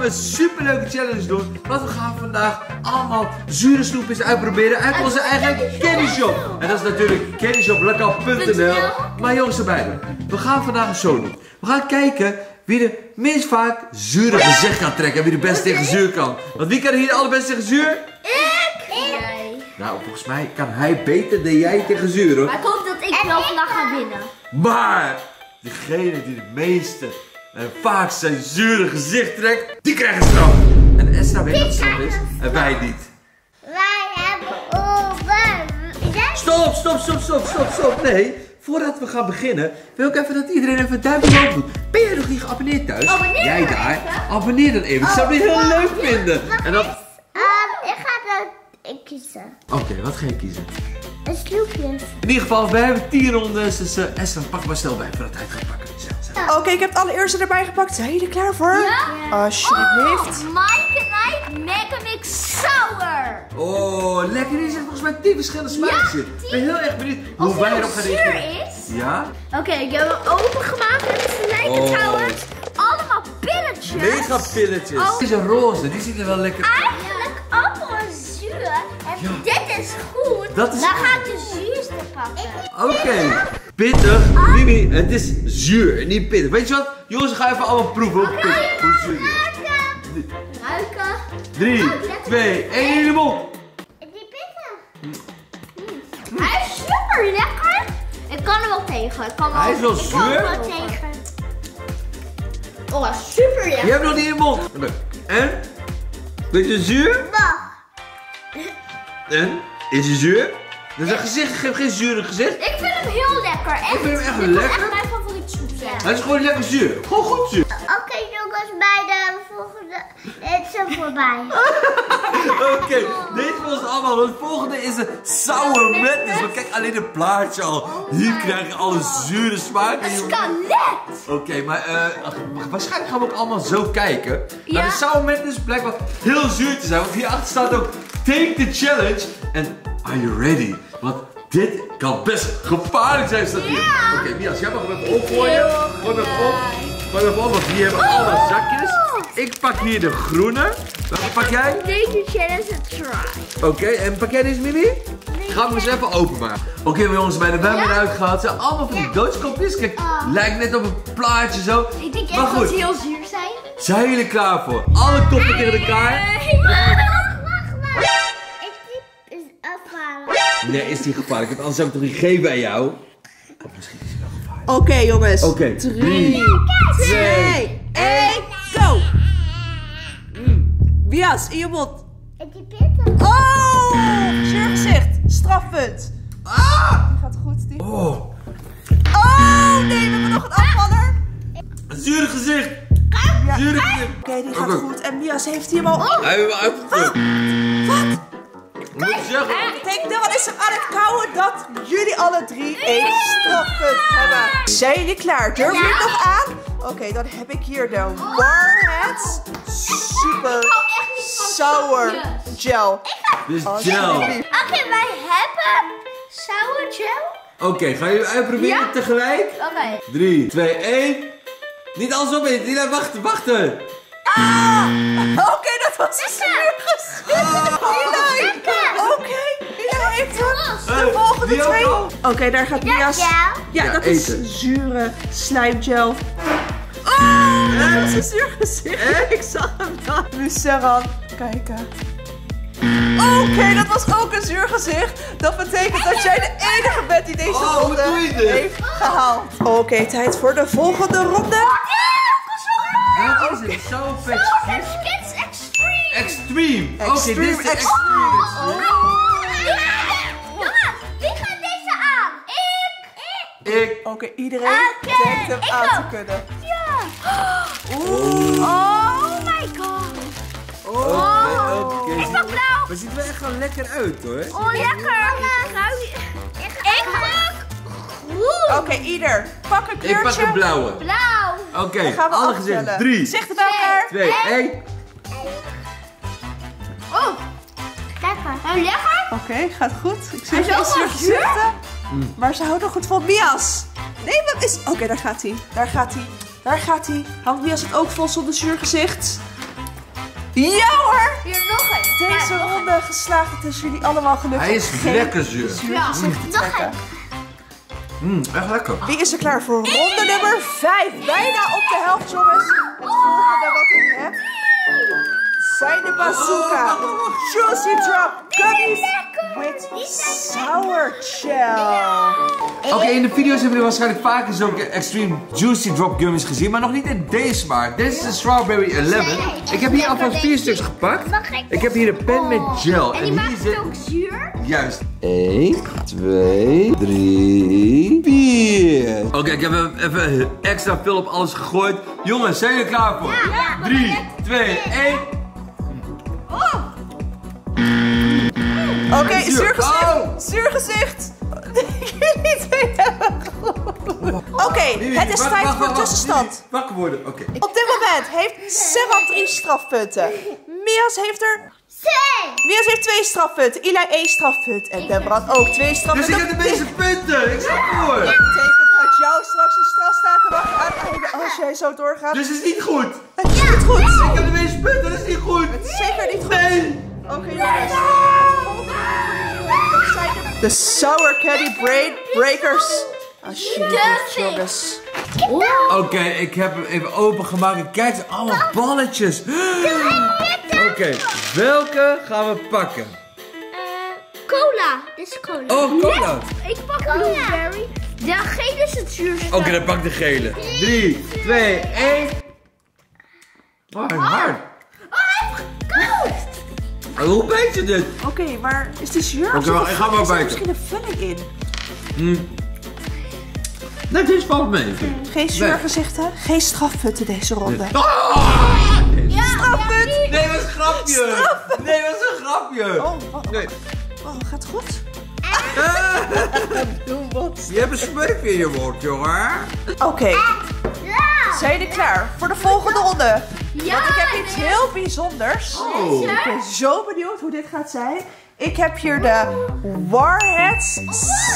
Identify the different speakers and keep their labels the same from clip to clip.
Speaker 1: we een superleuke challenge doen. Want we gaan vandaag allemaal zure snoepjes uitproberen uit onze eigen candy shop. En dat is natuurlijk candyshop.nl. Maar jongens en meiden, we gaan vandaag een show doen. We gaan kijken wie er minst vaak zure gezicht kan trekken. En wie de beste tegen zuur kan. Want wie kan hier de allerbeste tegen zuur?
Speaker 2: Nee.
Speaker 1: Nou, volgens mij kan hij beter dan jij tegen zuur hoor.
Speaker 2: Maar ik hoop dat ik wel vandaag ga winnen.
Speaker 1: Maar degene die het meeste en vaak zijn zure gezicht trekt, die krijgt een straf. En Esther weet wat straf is en wij niet.
Speaker 3: Wij hebben over.
Speaker 1: Stop, stop, stop, stop, stop, stop. Nee, voordat we gaan beginnen, wil ik even dat iedereen even een duimpje omhoog doet. Ben jij nog niet geabonneerd thuis?
Speaker 2: Abonneer
Speaker 1: Jij
Speaker 2: dan
Speaker 1: daar?
Speaker 2: even.
Speaker 1: Abonneer dan even. Ik zou het heel leuk vinden. En dan...
Speaker 3: Um, ik ga dat ik kiezen.
Speaker 1: Oké, wat ga je kiezen?
Speaker 3: Een snoepje.
Speaker 1: In ieder geval, we hebben 10 rondes, dus uh, Esther, pak maar snel bij voordat hij het gaat pakken.
Speaker 4: Oké, ik heb het allereerste erbij gepakt. Zijn jullie er klaar voor? Alsjeblieft.
Speaker 2: Mike en I make a mix sour.
Speaker 1: Oh, lekker. Hier zit volgens mij 10 verschillende smaakjes in. Ik ben heel erg benieuwd hoe wij erop gaan
Speaker 2: zuur
Speaker 1: reageren.
Speaker 2: is.
Speaker 1: Ja?
Speaker 2: Oké, ik heb hem opengemaakt en ze lijken
Speaker 1: Oh.
Speaker 2: trouwens allemaal pilletjes.
Speaker 1: Mega pilletjes.
Speaker 2: Oh.
Speaker 1: Deze roze, die ziet er wel lekker uit.
Speaker 2: Eigenlijk allemaal zuur. En dit is goed.
Speaker 1: Dat is
Speaker 2: Dan
Speaker 1: goed.
Speaker 2: ga ik de zuurste pakken.
Speaker 1: Oké. Pittig. Mimi, het is zuur, niet pittig. Weet je wat? Jongens, gaan even allemaal proeven hoe pittig. Hoe zuur is.
Speaker 2: Ruiken.
Speaker 1: 3, 2, 1 in de mond.
Speaker 3: Is die pittig?
Speaker 2: Hij is super lekker. Ik kan er wel tegen. Ik kan wel,
Speaker 1: Hij is wel
Speaker 2: ik kan er
Speaker 1: zuur?
Speaker 2: wel tegen. Oh, super lekker.
Speaker 1: Je hebt nog niet in de mond. En? Beetje zuur? En? Is hij zuur? Dus een gezicht geeft geen zure gezicht.
Speaker 2: Ik vind hem heel lekker. Echt.
Speaker 1: Ik vind hem echt
Speaker 2: Dit
Speaker 1: lekker.
Speaker 2: is echt mijn favoriete snoep zijn.
Speaker 1: Hij is gewoon lekker zuur. Gewoon goed zuur.
Speaker 3: Oké jongens, bij de volgende. Het is voorbij.
Speaker 1: Oké, deze was het allemaal. Het volgende is een sour madness. Maar kijk alleen het plaatje al. Hier krijg je alle zure smaken. jongen.
Speaker 2: Skelet.
Speaker 1: Oké, maar eh, ach, waarschijnlijk gaan we ook allemaal zo kijken.
Speaker 2: Ja.
Speaker 1: Maar de sour madness blijkt wel heel zuur te zijn. Want hierachter staat ook take the challenge. En are you ready? Want dit kan best gevaarlijk zijn, staat hier.
Speaker 2: Ja.
Speaker 1: Oké, Mias, jij mag hem even opgooien. Gooi hem op. Gooi hem op, want hier hebben we allemaal zakjes. Ik pak hier de groene. Welke pak jij?
Speaker 2: Deze challenge try.
Speaker 1: Oké, en pak jij deze Mimi? Gaan we eens even openmaken. Oké jongens, bij de we hebben eruit gehaald. Het zijn allemaal van die doodskopjes. Kijk, lijkt net op een plaatje zo.
Speaker 2: Ik denk echt dat
Speaker 1: goed,
Speaker 2: ze heel zuur zijn.
Speaker 1: zijn jullie klaar voor? Alle koppen tegen elkaar?
Speaker 2: Nee,
Speaker 3: is
Speaker 1: die gevaarlijk? Want anders zou ik toch niet geven aan jou? Of misschien is hij wel gevaarlijk.
Speaker 4: Oké, jongens.
Speaker 1: Oké,
Speaker 4: Drie,
Speaker 1: drie,
Speaker 4: twee, één, go! Bias, in je mond. Oh! Zuur gezicht. Strafpunt.
Speaker 1: Ah!
Speaker 4: Die gaat goed. Die...
Speaker 1: Oh,
Speaker 4: Oh, nee, we hebben nog een afvaller.
Speaker 1: een zure gezicht.
Speaker 4: Ja.
Speaker 1: Zure gezicht.
Speaker 4: Oké, die gaat goed. En Bias heeft hier al... Oh,
Speaker 1: Hij heeft hem uitgevoerd.
Speaker 4: wat?
Speaker 1: Moet ik zeggen?
Speaker 4: Is aan het kouwen dat jullie alle drie één strafpunt hebben. Zijn jullie klaar? Durf je het nog aan? Oké, dan heb ik hier de Warheads Super Sour Gel.
Speaker 1: Is gel.
Speaker 2: Oké, wij hebben sour gel.
Speaker 1: Oké, gaan jullie uitproberen
Speaker 2: Ja.
Speaker 1: tegelijk?
Speaker 2: Oké.
Speaker 1: 3, 2, 1. Niet alles op in. Niet wachten, wachten.
Speaker 4: Oké, dat was een zuur gezicht. Oké, De volgende
Speaker 1: die
Speaker 4: twee. Oké, daar gaat Mia's.
Speaker 3: Ja.
Speaker 4: Ja,
Speaker 1: Ja,
Speaker 4: dat
Speaker 1: eten.
Speaker 4: is zure slijmgel. Oh, dat is een zuur gezicht. Ik zag hem dan. Luceran, kijken. Oké, dat was ook een zuur gezicht. Dat betekent dat jij de enige bent die deze
Speaker 1: Oh,
Speaker 4: ronde heeft gehaald. Oké, tijd voor de volgende ronde.
Speaker 1: Wat is het? Sour Patch Kids
Speaker 2: Kids Extreme.
Speaker 1: Extreme. Oké,
Speaker 4: Extreme,
Speaker 1: dit is de
Speaker 4: extreme.
Speaker 1: extreme.
Speaker 2: Jongens, Ik. Ik.
Speaker 1: Ik.
Speaker 4: Oké, iedereen denkt hem
Speaker 2: ik
Speaker 4: aan te kunnen.
Speaker 2: Ja. Oh my god.
Speaker 1: Oké.
Speaker 2: Ik pak blauw.
Speaker 1: Maar ziet er echt wel lekker uit hoor.
Speaker 2: Oh, lekker. Ik pak groen.
Speaker 4: Oké, ieder. Pak een
Speaker 1: Ik
Speaker 4: kleurtje.
Speaker 1: pak een blauwe.
Speaker 2: Blauw.
Speaker 1: Oké,
Speaker 4: Dan gaan we
Speaker 1: alle gezichten. 3,
Speaker 4: Zichten bij elkaar.
Speaker 1: 2, 1.
Speaker 2: Oh, lekker. Oh, lekker?
Speaker 4: Oké, gaat goed. Ik zie zuur gezichten. Maar ze houden goed van Mias. Nee, wat is... Oké, daar gaat hij. Daar gaat hij. Daar gaat hij. Houdt Mias het ook vol zonder zuur gezicht? Ja hoor!
Speaker 2: Hier nog een.
Speaker 4: Deze
Speaker 2: Ja, nog
Speaker 4: ronde geslaagd. Het is jullie allemaal gelukt.
Speaker 1: Hij is
Speaker 4: geen
Speaker 1: lekker zuur.
Speaker 4: zuur
Speaker 2: Ja.
Speaker 4: trekken.
Speaker 2: een.
Speaker 1: Mm, echt lekker.
Speaker 4: Wie is er klaar voor ronde nummer 5? Bijna op de helft, jongens. Het volgende wat ik heb zijn de bazooka. Juicy Drop Gummies with Sour.
Speaker 1: Oké, in de video's hebben jullie waarschijnlijk vaker zulke Extreme Juicy Drop Gummies gezien, maar nog niet in deze smaak. Dit is de Strawberry 11. Ik heb hier alvast vier stuks gepakt.
Speaker 2: Mag ik?
Speaker 1: Ik heb hier een pen met gel.
Speaker 2: En die maakt het ook zuur.
Speaker 1: Juist. 1, 2, 3, 4. Oké, ik heb even extra veel op alles gegooid. Jongens, zijn jullie klaar voor?
Speaker 2: Ja.
Speaker 1: 3, 2, 1.
Speaker 4: Oké,
Speaker 1: Zuur.
Speaker 4: zuur gezicht.
Speaker 1: Oh.
Speaker 4: Zuur gezicht. Jullie twee hebben gewonnen. Oké, het is tijd voor tussenstand.
Speaker 1: Wakker worden, oké.
Speaker 4: Op dit moment heeft Sarah drie strafpunten. Mias heeft er...
Speaker 3: Twee.
Speaker 4: Mias heeft twee strafpunten. Eli één strafpunt. En Debra ook twee
Speaker 1: Dus
Speaker 4: strafpunten.
Speaker 1: ik heb de meeste punten. Ik sta voor.
Speaker 4: Dat betekent dat jou straks een straf staat te wachten aan als jij zo doorgaat.
Speaker 1: Dus het is niet goed.
Speaker 4: het is niet goed.
Speaker 1: Ik heb de meeste punten, dat is niet goed.
Speaker 4: Het is zeker niet goed.
Speaker 1: Nee.
Speaker 4: Oké jongens. De Sour Caddy Brain Breakers. Alsjeblieft.
Speaker 1: Oké, ik heb hem even opengemaakt. En kijk, allemaal balletjes. Oké, welke gaan we pakken?
Speaker 2: Eh, cola. Dit is cola.
Speaker 1: Oh, cola.
Speaker 2: Ik pak blueberry. De gele is het zuurste.
Speaker 1: Oké, dan pak ik de gele. 3, 2, 1. Oh, hard. Oh, Hoe weet je dit?
Speaker 4: Oké, maar is die zuur?
Speaker 1: Oké, ik ga maar
Speaker 4: Is er
Speaker 1: bijten.
Speaker 4: misschien een vulling in?
Speaker 1: Nee, dit valt mee.
Speaker 4: Geen zuurgezichten, geen strafpunten deze ronde.
Speaker 1: Ah!
Speaker 4: Strafpunt!
Speaker 1: Nee, dat was een grapje. Nee, dat was een grapje.
Speaker 4: Oh, oh,
Speaker 1: Nee.
Speaker 4: oh, gaat het goed?
Speaker 1: Je hebt een smurf in je mond, jongen.
Speaker 4: Oké, zijn jullie klaar voor de volgende ronde?
Speaker 2: Ja,
Speaker 4: Want ik heb iets
Speaker 2: nee.
Speaker 4: heel bijzonders.
Speaker 1: Oh.
Speaker 4: Ik ben zo benieuwd hoe dit gaat zijn. Ik heb hier de Warheads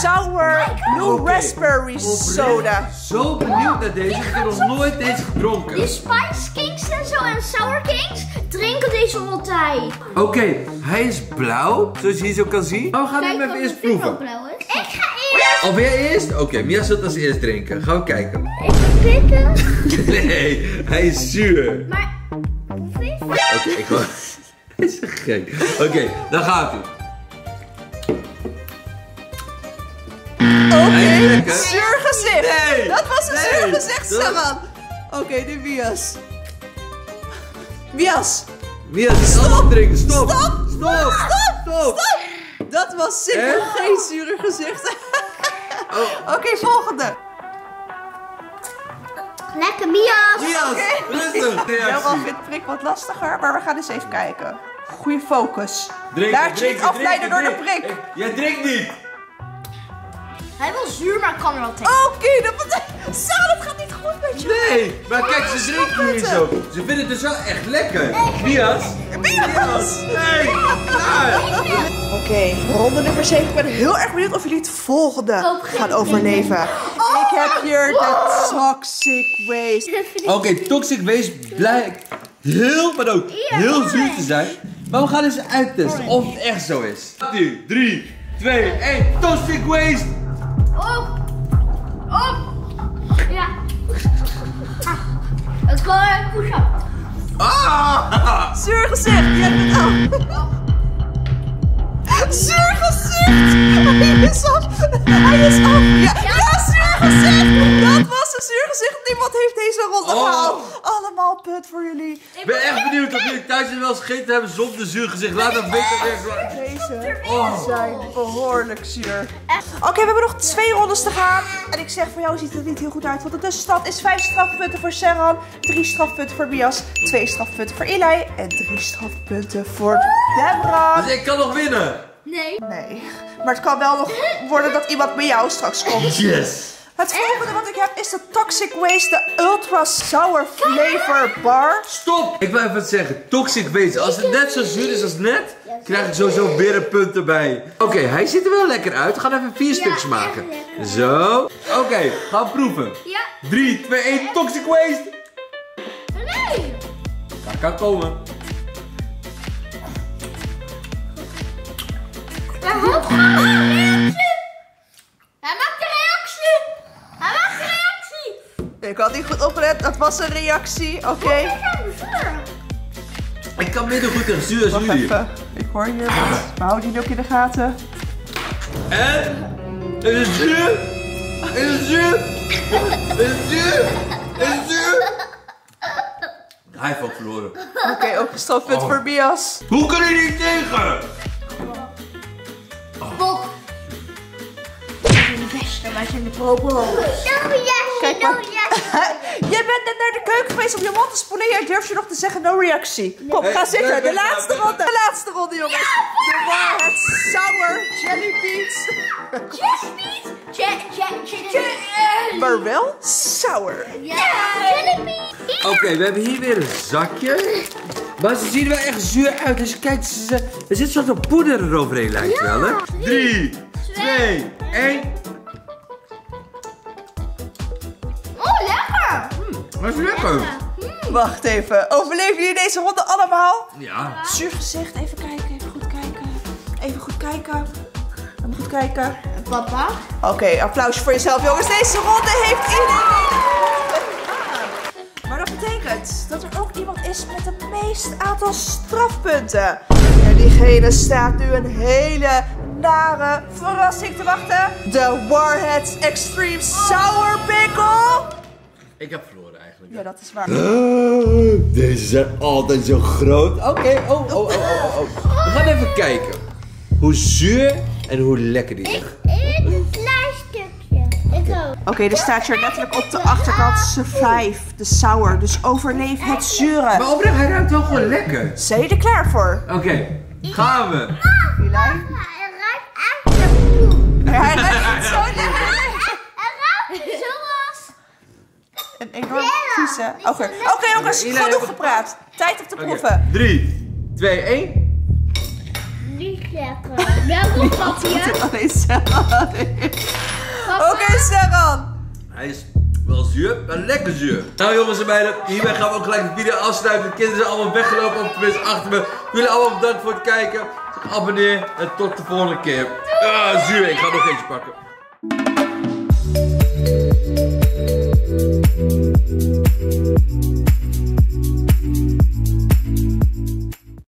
Speaker 4: Sour Blue
Speaker 1: Oké.
Speaker 4: Raspberry Soda.
Speaker 1: Zo benieuwd naar deze. Ik heb nog nooit deze gedronken.
Speaker 2: Die Spice Kings en zo en Sour Kings drinken deze altijd.
Speaker 1: Oké, hij is blauw, zoals je hier zo kan zien. Maar we gaan hem even eerst proeven.
Speaker 2: blauw is.
Speaker 3: Ik ga eerst.
Speaker 1: Of jij eerst? Oké, Mia zult als eerst drinken. Gaan we kijken.
Speaker 2: Even pikken.
Speaker 1: Nee, hij is zuur.
Speaker 2: Maar hoeveel?
Speaker 1: Oké, ik wil... Hij is gek. Oké, dan gaat hij.
Speaker 4: Oké, zuur gezicht.
Speaker 1: Nee.
Speaker 4: Dat was een
Speaker 1: Nee.
Speaker 4: zuur gezicht,
Speaker 1: Dat-
Speaker 4: Saran. Oké, nu Mias. Mias,
Speaker 1: Mia, ze is allemaal drinken. Stop.
Speaker 4: Stop.
Speaker 1: Stop. Stop.
Speaker 4: dat was zeker geen zure gezicht.
Speaker 1: Oh,
Speaker 4: Oké, volgende.
Speaker 2: Lekker Mias.
Speaker 1: Mia, rustig.
Speaker 4: Johan
Speaker 1: Reactie.
Speaker 4: vindt het prik wat lastiger, maar we gaan eens even kijken. Goeie focus.
Speaker 1: Drinken,
Speaker 4: Laat je niet afleiden door de prik.
Speaker 1: Jij drinkt niet.
Speaker 2: Hij wil zuur, maar kan er wel tegen.
Speaker 4: Oké, dat betekent... Sarah, dat gaat niet goed met je.
Speaker 1: Nee, maar kijk, ze drinken hier zo. Ze vinden het dus wel echt lekker. Mia's.
Speaker 4: Mias.
Speaker 1: Nee, klaar.
Speaker 4: Oké, ronde nummer 7. Ik ben heel erg benieuwd of jullie het volgende
Speaker 2: geen
Speaker 4: gaan overleven. Ik heb hier de Toxic Waste.
Speaker 1: Oké, Toxic Waste blijkt heel, maar ook heel zuur te zijn. Maar we gaan eens uittesten of het echt zo is. 3, 2, 1, Toxic Waste.
Speaker 2: Op. Op. Ja. Ah. Het kan een push-up.
Speaker 1: Ah!
Speaker 4: Zuur gezicht, je hebt het af. Zuur gezicht! Hij is af! Hij is af! Ja, ja zuur gezicht! Gezicht. Niemand heeft deze ronde
Speaker 1: Oh.
Speaker 4: gehaald. Allemaal punt voor jullie.
Speaker 1: Ik ben echt benieuwd of jullie thuis wel eens gegeten hebben zonder zuur gezicht. Laat dat weten.
Speaker 4: Deze
Speaker 1: Oh.
Speaker 4: zijn behoorlijk zuur. Oké, we hebben nog twee rondes te gaan. En ik zeg, voor jou ziet het niet heel goed uit. Want de tussenstand is vijf strafpunten voor Serran, drie strafpunten voor Bias, twee strafpunten voor Eli en drie strafpunten voor Debra.
Speaker 1: Dus ik kan nog winnen.
Speaker 2: Nee.
Speaker 4: Nee, maar het kan wel nog worden dat iemand bij jou straks komt.
Speaker 1: Yes.
Speaker 4: Het volgende wat ik heb is de Toxic Waste, de Ultra Sour Flavor Bar.
Speaker 1: Stop! Ik wil even wat zeggen. Toxic Waste. Als het net zo zuur is als net, krijg ik sowieso weer een punt erbij. Oké, hij ziet er wel lekker uit. We gaan even vier stuks maken. Zo. Oké, okay, gaan we proeven.
Speaker 2: Ja.
Speaker 1: 3, 2, 1, Toxic Waste.
Speaker 2: Nee!
Speaker 1: Dat kan komen.
Speaker 2: Ja,
Speaker 4: Ik had niet goed opgelet, dat was een reactie. Oké.
Speaker 2: Zuur.
Speaker 1: Ik kan minder goed tegen zuur als jullie.
Speaker 4: even. Ik hoor hier wat. We houden die ook in de gaten.
Speaker 1: En? Is het zuur? Is het zuur? Is het zuur? Is het zuur? Hij heeft ook verloren.
Speaker 4: Oké, ook een strafpunt
Speaker 1: Oh.
Speaker 4: voor Bias.
Speaker 1: Hoe kan hij niet tegen?
Speaker 2: Bok. Wij zijn de beste. Wij zijn de
Speaker 3: reaction,
Speaker 4: Kijk maar. Jij bent net naar de keuken geweest om je mond te spoelen. Jij durft je nog te zeggen no reactie. Kom, ga zitten. De laatste ronde. De laatste ronde, jongens. De waarheid. Sour jelly beans.
Speaker 2: Jet, jet.
Speaker 4: Maar wel sour.
Speaker 2: Ja. Jellybeans.
Speaker 1: Oké, we hebben hier weer een zakje. Maar ze zien er wel echt zuur uit. Als je kijkt, ze, er zit zo'n poeder eroverheen lijkt wel, hè? Drie, twee, één. Dat is lekker.
Speaker 4: Wacht even. Overleven jullie deze ronde allemaal?
Speaker 1: Ja.
Speaker 4: Zuur gezicht. Even kijken. Even goed kijken. Even goed kijken. Even goed kijken.
Speaker 2: Papa.
Speaker 4: Oké, applausje voor jezelf, jongens. Deze ronde heeft iedereen gedaan. Maar dat betekent dat er ook iemand is met het meest aantal strafpunten. En diegene staat nu een hele nare verrassing te wachten. De Warheads Extreme Sour Pickle.
Speaker 1: Ik heb verloren eigenlijk.
Speaker 4: Ja, dat is waar.
Speaker 1: Deze zijn altijd zo groot. Oké, oh, oh, oh, oh, oh. We gaan even kijken. Hoe zuur en hoe lekker die zijn.
Speaker 3: Ik een klein stukje. Ik ook.
Speaker 4: Oké, er staat hier letterlijk op de achterkant survive, de sour. Dus overleef het zure.
Speaker 1: Maar oprecht, hij ruikt wel gewoon lekker.
Speaker 4: Zijn jullie er klaar voor?
Speaker 1: Oké, gaan we.
Speaker 4: Jullie?
Speaker 3: Hij ruikt echt naar poep.
Speaker 4: Hij ruikt zo lekker.
Speaker 3: Hij ruikt zoals...
Speaker 4: Een enorm vieze. Oké, oké jongens, genoeg gepraat. Tijd om te proeven.
Speaker 1: Drie, twee, één.
Speaker 3: Niet lekker. Welkom.
Speaker 4: Alleen Serran. Oké, Serran.
Speaker 1: Hij is wel zuur, maar lekker zuur. Nou jongens en meiden, hierbij gaan we ook gelijk de video afsluiten. De kinderen zijn allemaal weggelopen, of tenminste achter me. Jullie allemaal bedankt voor het kijken. Abonneer en tot de volgende keer. Ah, zuur, ik ga nog eentje pakken. Thank you.